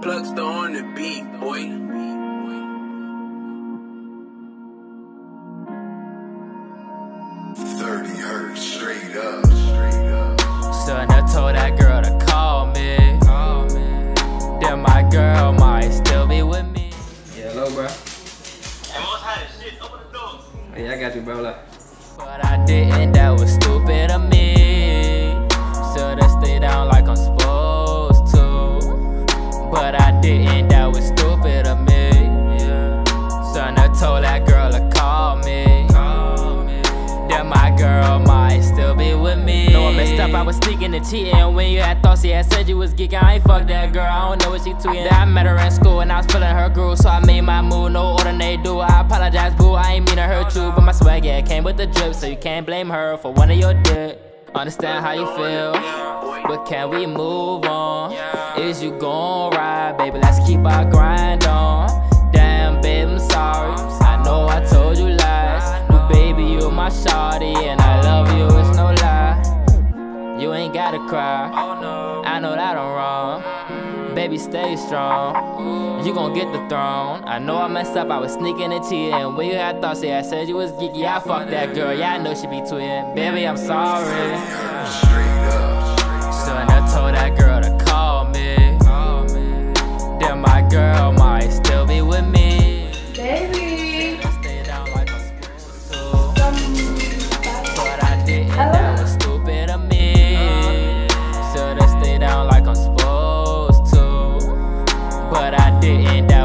Plugster on the beat, boy. Thirty hertz, straight up, straight up. Son, I told that girl to call me. Then my girl might still be with me. Yeah, hello, bro. Yeah, I got you, bro. Look. But I didn't, that was didn't, that was stupid of me. Son, I told that girl to call me. Then my girl might still be with me. No, I messed up, I was sneaking and cheating. When you had thoughts, yeah, I said you was geeking. I ain't fuck that girl, I don't know what she tweeting. Then I met her in school and I was feeling her groove, so I made my move. No ordinary do. I apologize, boo. I ain't mean to hurt you, but my swag, yeah, came with the drip, so you can't blame her for one of your dick. Understand how you feel, but can we move on? Is you gon' ride, baby? Let's keep our grind on. Damn, babe, I'm sorry. I know I told you lies. New baby, you my shawty, and I love you, it's no lie. You ain't gotta cry. I know that I'm wrong. Baby, stay strong. You gon' get the throne. I know I messed up, I was sneaking and cheating. When you had thoughts, yeah, I said you was geeky. I fucked that girl, yeah, I know she be tweeting. Baby, I'm sorry. Straight up. Son, I told that girl to didn't, that